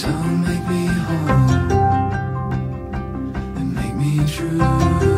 sound make me whole and make me true.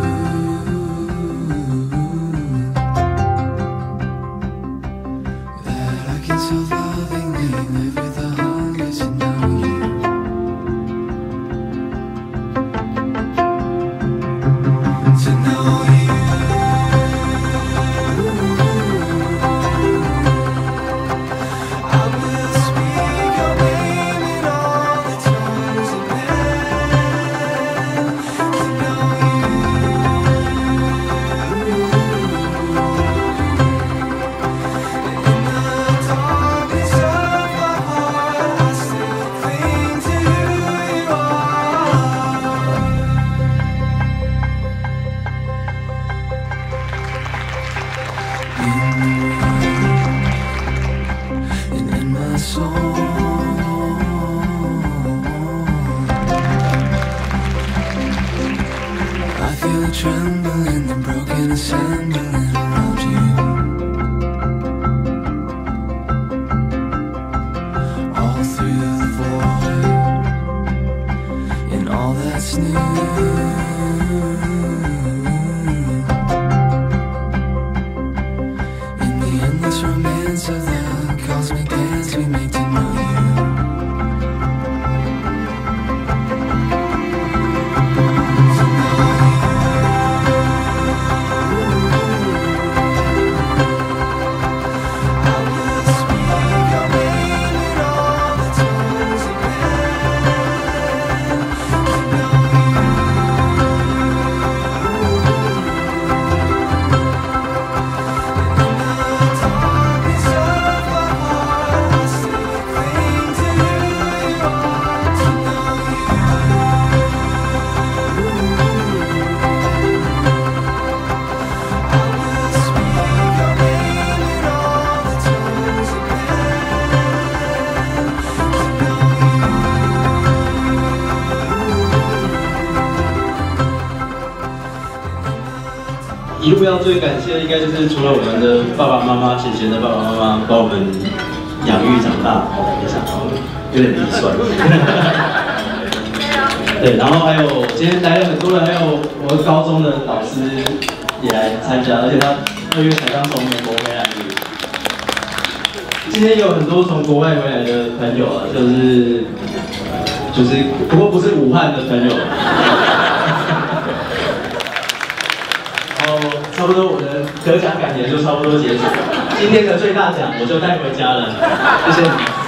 A trembling and broken assembling around you. All through the void and all that's new. In the endless romance 一路要最感谢，应该就是除了我们的爸爸妈妈、贤贤的爸爸妈妈把我们养育长大，哦，等一下，哦有点鼻酸。对，然后还有今天来了很多人，还有我高中的导师也来参加，而且他二月才刚从美国回来。今天有很多从国外回来的朋友啊，就是就是，不过不是武汉的朋友。然后差不多我的得奖感言就差不多结束了。今天的最大奖我就带回家了，谢谢你们。